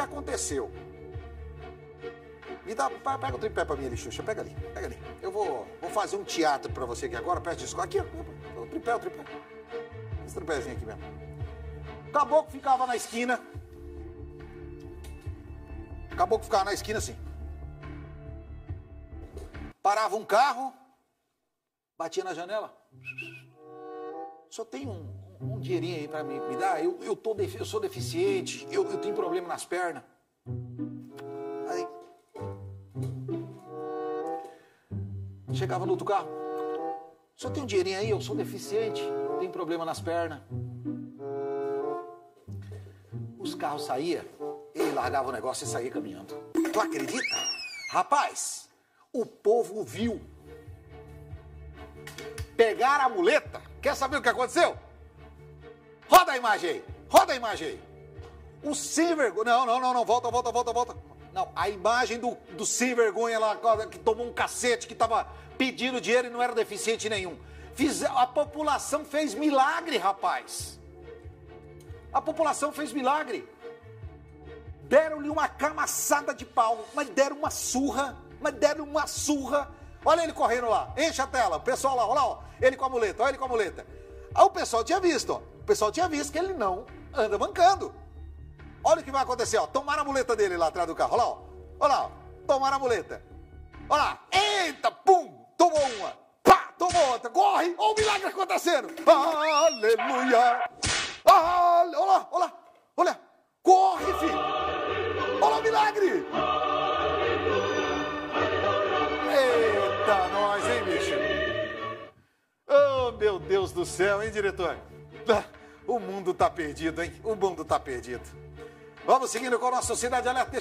que aconteceu? Me dá, pega o tripé pra mim ali, Xuxa, pega ali, pega ali. Eu vou, vou fazer um teatro pra você aqui agora, peço desculpa. Aqui, o tripé, o tripé. Esse tripézinho aqui mesmo. O caboclo ficava na esquina. O caboclo ficava na esquina assim. Parava um carro, batia na janela. Só tem um, um dinheirinho aí para me, dar? Eu, eu, tô, eu sou deficiente, eu, eu tenho problema nas pernas. Aí. Chegava no outro carro. Só tem um dinheirinho aí, eu sou deficiente, tenho problema nas pernas. Os carros saíam, ele largava o negócio e saía caminhando. Tu acredita? Rapaz, o povo viu. Pegaram a muleta. Quer saber o que aconteceu? Roda a imagem aí. Roda a imagem aí. O sem vergonha. Não, não, não, não. Volta, volta, volta, volta. Não, a imagem do, do sem vergonha lá, que tomou um cacete, que tava pedindo dinheiro e não era deficiente nenhum. Fiz, a população fez milagre, rapaz. A população fez milagre. Deram-lhe uma camaçada de pau, mas deram uma surra mas deram uma surra. Olha ele correndo lá, enche a tela, o pessoal lá, olha lá, ó, ele com a muleta, olha ele com a muleta. Aí o pessoal tinha visto, ó, o pessoal tinha visto que ele não anda mancando. Olha o que vai acontecer, ó, tomaram a muleta dele lá atrás do carro, olha lá, ó, olha lá, ó, tomaram a muleta. Olha lá, eita, pum, tomou uma, pá, tomou outra, corre, olha o milagre acontecendo. Aleluia. olha lá, olha lá, olha, corre, filho. Olha o milagre. Eita, nós, Deus do céu, hein, diretor? Ah, o mundo tá perdido, hein? O mundo tá perdido. Vamos seguindo com a nossa Cidade Alerta.